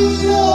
Oh.